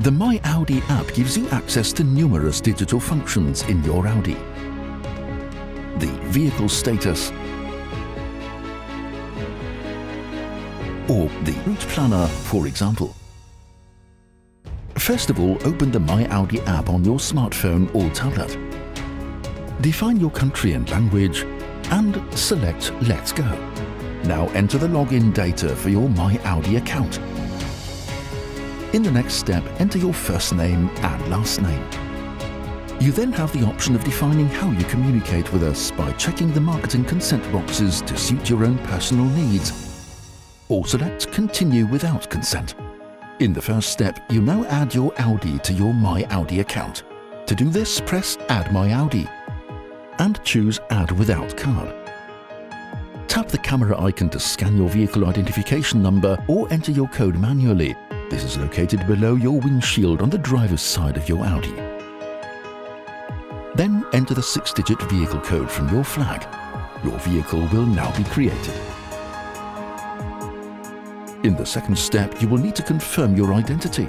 The My Audi app gives you access to numerous digital functions in your Audi. The vehicle status, or the route planner, for example. First of all, open the My Audi app on your smartphone or tablet. Define your country and language and select Let's Go. Now enter the login data for your My Audi account. In the next step, enter your first name and last name. You then have the option of defining how you communicate with us by checking the marketing consent boxes to suit your own personal needs or select Continue without consent. In the first step, you now add your Audi to your My Audi account. To do this, press Add My Audi and choose Add Without Card. Tap the camera icon to scan your vehicle identification number or enter your code manually. This is located below your windshield on the driver's side of your Audi. Then enter the six-digit vehicle code from your flag. Your vehicle will now be created. In the second step, you will need to confirm your identity.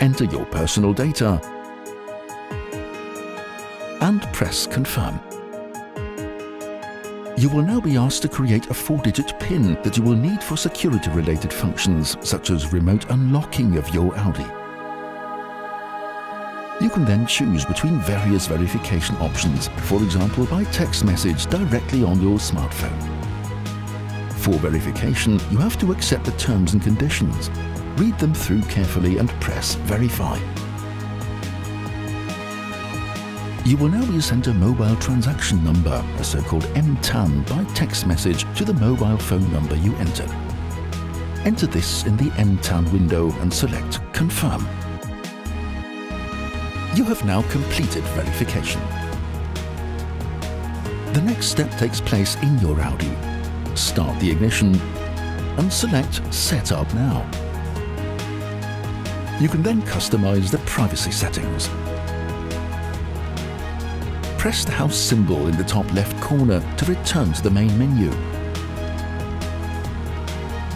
Enter your personal data and press Confirm. You will now be asked to create a four-digit PIN that you will need for security-related functions such as remote unlocking of your Audi. You can then choose between various verification options, for example by text message directly on your smartphone. For verification, you have to accept the terms and conditions. Read them through carefully and press Verify. You will now be sent a mobile transaction number, a so-called MTAN, by text message to the mobile phone number you entered. Enter this in the MTAN window and select Confirm. You have now completed verification. The next step takes place in your Audi start the ignition and select Setup Now. You can then customize the privacy settings. Press the house symbol in the top left corner to return to the main menu.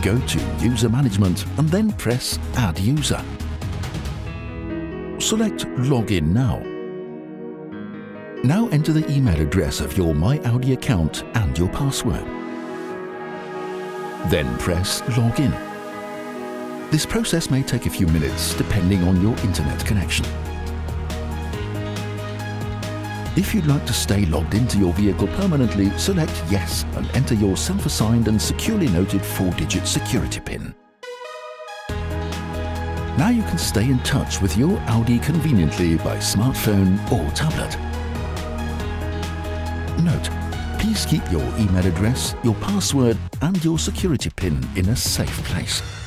Go to User Management and then press Add User. Select Login Now. Now enter the email address of your My Audi account and your password. Then press Login. This process may take a few minutes depending on your internet connection. If you'd like to stay logged into your vehicle permanently, select Yes and enter your self-assigned and securely noted four-digit security PIN. Now you can stay in touch with your Audi conveniently by smartphone or tablet. Note, please keep your email address, your password and your security PIN in a safe place.